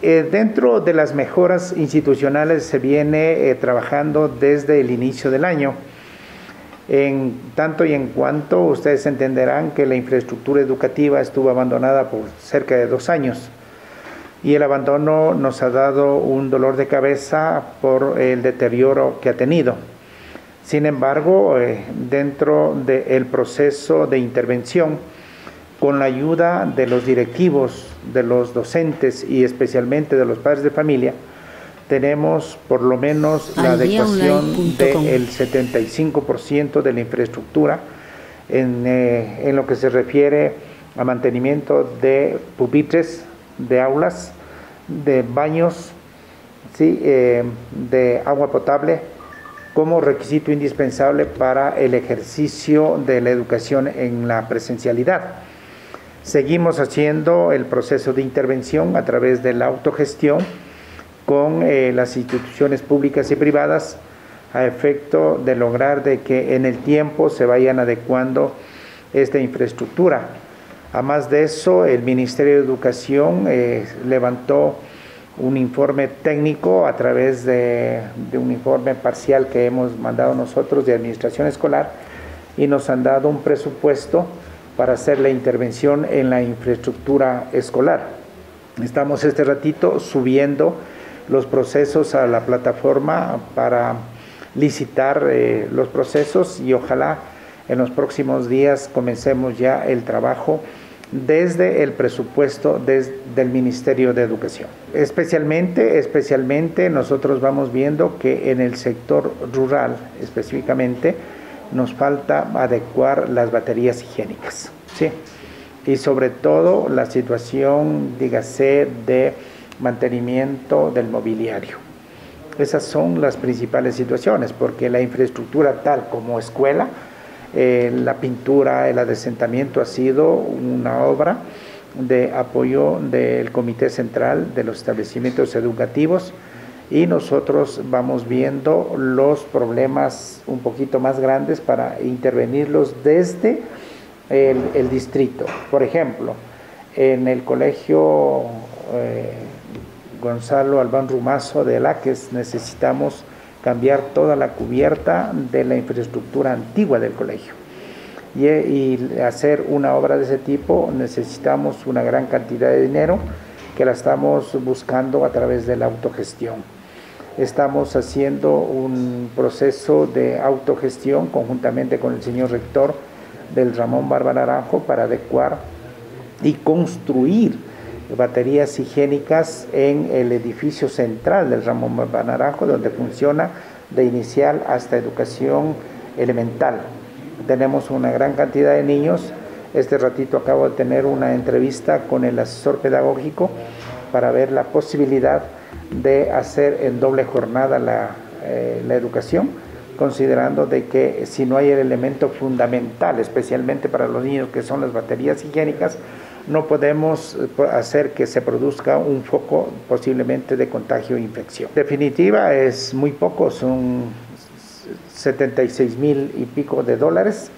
Eh, dentro de las mejoras institucionales se viene eh, trabajando desde el inicio del año. En tanto y en cuanto ustedes entenderán que la infraestructura educativa estuvo abandonada por cerca de dos años y el abandono nos ha dado un dolor de cabeza por el deterioro que ha tenido. Sin embargo, eh, dentro del proceso de intervención, con la ayuda de los directivos, de los docentes y especialmente de los padres de familia, tenemos por lo menos la adecuación del 75% de la infraestructura en, eh, en, lo que se refiere a mantenimiento de pupitres, de aulas, de baños, ¿sí? Eh, de agua potable como requisito indispensable para el ejercicio de la educación en la presencialidad. Seguimos haciendo el proceso de intervención a través de la autogestión con eh, las instituciones públicas y privadas a efecto de lograr de que en el tiempo se vayan adecuando esta infraestructura. A más de eso, el Ministerio de Educación eh, levantó un informe técnico a través de, de, un informe parcial que hemos mandado nosotros de administración escolar y nos han dado un presupuesto para hacer la intervención en la infraestructura escolar. Estamos este ratito subiendo los procesos a la plataforma para licitar eh, los procesos y ojalá en los próximos días comencemos ya el trabajo desde el presupuesto desde el Ministerio de Educación. Especialmente, especialmente nosotros vamos viendo que en el sector rural específicamente nos falta adecuar las baterías higiénicas, ¿sí? Y sobre todo la situación, dígase, de mantenimiento del mobiliario. Esas son las principales situaciones, porque la infraestructura tal como escuela, eh, la pintura, el adesentamiento ha sido una obra de apoyo del Comité Central de los Establecimientos Educativos y nosotros vamos viendo los problemas un poquito más grandes para intervenirlos desde el, distrito. Por ejemplo, en el colegio eh, Gonzalo Albán Rumazo de Laques necesitamos cambiar toda la cubierta de la infraestructura antigua del colegio. Y, y, hacer una obra de ese tipo necesitamos una gran cantidad de dinero que la estamos buscando a través de la autogestión. Estamos haciendo un proceso de autogestión conjuntamente con el señor rector del Ramón Barba Naranjo para adecuar y construir baterías higiénicas en el edificio central del Ramón Naranjo, donde funciona de inicial hasta educación elemental. Tenemos una gran cantidad de niños. Este ratito acabo de tener una entrevista con el asesor pedagógico para ver la posibilidad de hacer en doble jornada la, eh, la educación, considerando de que si no hay el elemento fundamental, especialmente para los niños que son las baterías higiénicas, no podemos eh, hacer que se produzca un foco posiblemente de contagio e infección. Definitiva es muy poco, son 76 mil y pico de dólares.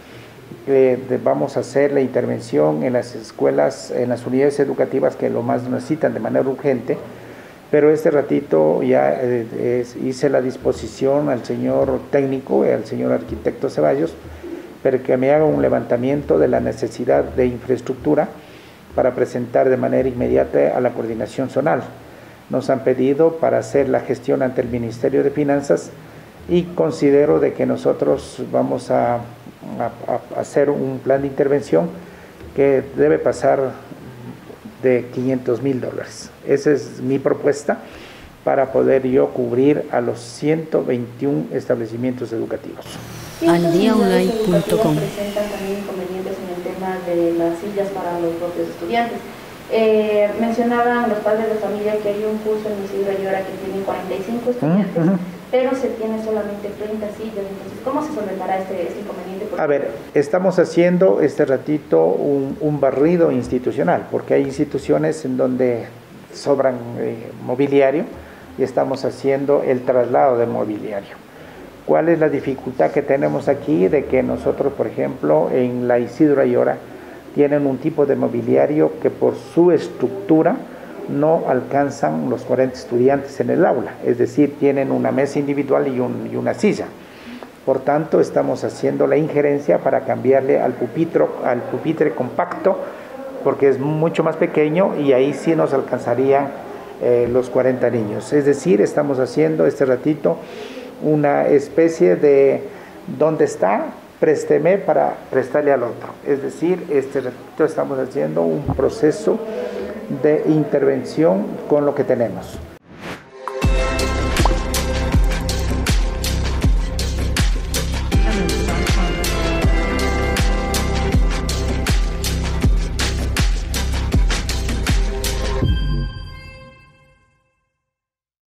Vamos a hacer la intervención en las escuelas, en las unidades educativas que lo más necesitan de manera urgente, pero este ratito ya eh, hice la disposición al señor técnico al señor arquitecto Ceballos para que me haga un levantamiento de la necesidad de infraestructura para presentar de manera inmediata a la coordinación zonal. Nos han pedido para hacer la gestión ante el Ministerio de Finanzas y considero de que nosotros vamos a, hacer un plan de intervención que debe pasar de 500 mil dólares. Esa es mi propuesta para poder yo cubrir a los 121 establecimientos educativos. Aldiaonline.com presentan también inconvenientes en el tema de las sillas para los propios estudiantes. Eh, mencionaban los padres de familia que hay un curso en Isidro Ayora que tiene 45 estudiantes, pero se tiene solamente 30 sillas. Entonces, ¿cómo se solventará este, este inconveniente? A ver, estamos haciendo este ratito un, un, barrido institucional, porque hay instituciones en donde sobran eh, mobiliario y estamos haciendo el traslado de mobiliario. ¿Cuál es la dificultad que tenemos aquí de que nosotros, por ejemplo, en la Isidro Ayora tienen un tipo de mobiliario que por su estructura no alcanzan los 40 estudiantes en el aula, es decir, tienen una mesa individual y, una silla. Por tanto, estamos haciendo la injerencia para cambiarle al, pupitro, al pupitre compacto, porque es mucho más pequeño y ahí sí nos alcanzarían eh, los 40 niños. Es decir, estamos haciendo este ratito una especie de ¿dónde está? Présteme para prestarle al otro. Es decir, este estamos haciendo un proceso de intervención con lo que tenemos.